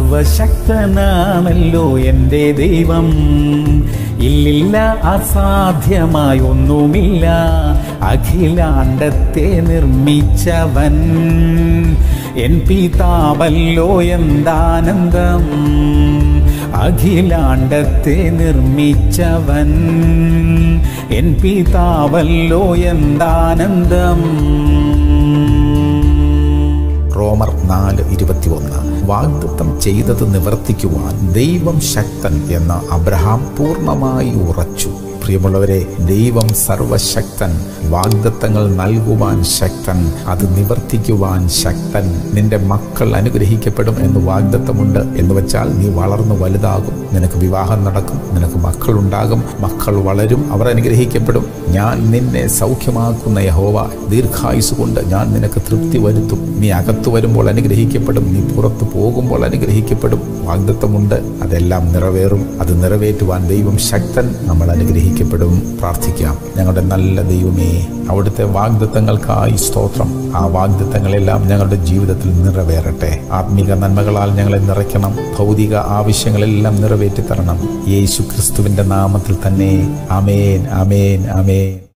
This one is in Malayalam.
സർവശക്തനാണല്ലോ എന്റെ ദൈവം. ഇല്ലില്ല അസാധ്യമായി ഒന്നുമില്ല അഖിലാണ്ടത്തെ നിർമ്മിച്ചവൻ. എൻ പിതാവല്ലോ എന്താനന്ദം. അഖിലാണ്ടത്തെ നിർമ്മിച്ചവൻ. എൻ പിതാവല്ലോ എന്താനന്ദം. റോമർ നാല് ഇരുപത്തി ഒന്ന് വാഗ്ദത്തം ചെയ്തത് നിവർത്തിക്കുവാൻ ദൈവം ശക്തൻ എന്ന് അബ്രഹാം പൂർണമായി ഉറച്ചു. പ്രിയമുള്ളവരെ ദൈവം സർവശക്തൻ. വാഗ്ദത്തങ്ങൾ നൽകുവാൻ ശക്തൻ. അത് നിവർത്തിക്കുവാൻ ശക്തൻ. നിന്റെ മക്കൾ അനുഗ്രഹിക്കപ്പെടും എന്ന് വാഗ്ദത്തമുണ്ട്. എന്ന് വെച്ചാൽ നീ വളർന്നു വലുതാകും. നിനക്ക് വിവാഹം നടക്കും. നിനക്ക് മക്കൾ ഉണ്ടാകും മക്കൾ വളരും. അവർ അനുഗ്രഹിക്കപ്പെടും. ഞാൻ നിന്നെ സൗഖ്യമാക്കുന്ന യഹോവ. ദീർഘായുസ് കൊണ്ട് ഞാൻ നിനക്ക് തൃപ്തി വരുത്തും. നീ അകത്തു വരുമ്പോൾ അനുഗ്രഹിക്കപ്പെടും. നീ പുറത്തു പോകുമ്പോൾ അനുഗ്രഹിക്കപ്പെടും. വാഗ്ദത്തമുണ്ട്. അതെല്ലാം നിറവേറും. അത് നിറവേറ്റുവാൻ ദൈവം ശക്തൻ നമ്മൾ അനുഗ്രഹിക്കപ്പെടും പ്രാർത്ഥിക്കാം. ഞങ്ങളുടെ നല്ല ദൈവമേ അവിടുത്തെ വാഗ്ദത്തങ്ങൾക്കായി സ്തോത്രം. ആ വാഗ്ദത്തങ്ങളെല്ലാം ഞങ്ങളുടെ ജീവിതത്തിൽ നിറവേറട്ടെ. ആത്മീക നന്മകളാൽ ഞങ്ങളെ നിറയ്ക്കണം. ഭൗതിക ആവശ്യങ്ങളെല്ലാം നിറവേറ്റി തരണം യേശു ക്രിസ്തുവിന്റെ നാമത്തിൽ തന്നെ. അമേൻ അമേൻ അമേൻ